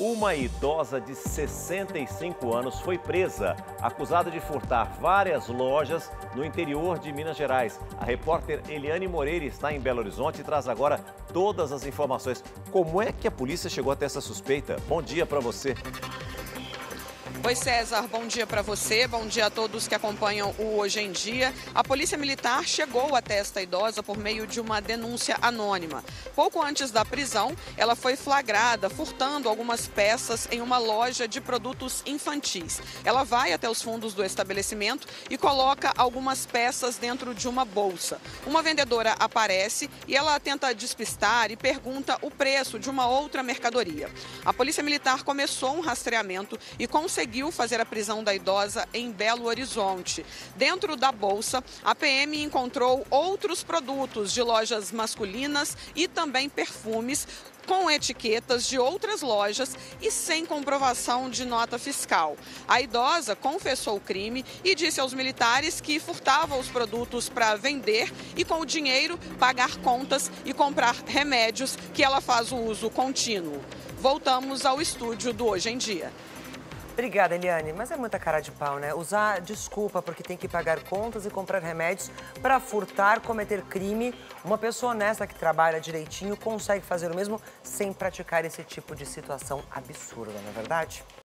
Uma idosa de 65 anos foi presa, acusada de furtar várias lojas no interior de Minas Gerais. A repórter Eliane Moreira está em Belo Horizonte e traz agora todas as informações. Como é que a polícia chegou até essa suspeita? Bom dia para você. Oi, César, bom dia para você, bom dia a todos que acompanham o Hoje em Dia. A Polícia Militar chegou até esta idosa por meio de uma denúncia anônima. Pouco antes da prisão, ela foi flagrada furtando algumas peças em uma loja de produtos infantis. Ela vai até os fundos do estabelecimento e coloca algumas peças dentro de uma bolsa. Uma vendedora aparece e ela tenta despistar e pergunta o preço de uma outra mercadoria. A Polícia Militar começou um rastreamento e conseguiu conseguiu fazer a prisão da idosa em Belo Horizonte. Dentro da bolsa, a PM encontrou outros produtos de lojas masculinas e também perfumes com etiquetas de outras lojas e sem comprovação de nota fiscal. A idosa confessou o crime e disse aos militares que furtava os produtos para vender e, com o dinheiro, pagar contas e comprar remédios que ela faz o uso contínuo. Voltamos ao estúdio do Hoje em Dia. Obrigada, Eliane. Mas é muita cara de pau, né? Usar desculpa porque tem que pagar contas e comprar remédios para furtar, cometer crime. Uma pessoa honesta que trabalha direitinho consegue fazer o mesmo sem praticar esse tipo de situação absurda, não é verdade?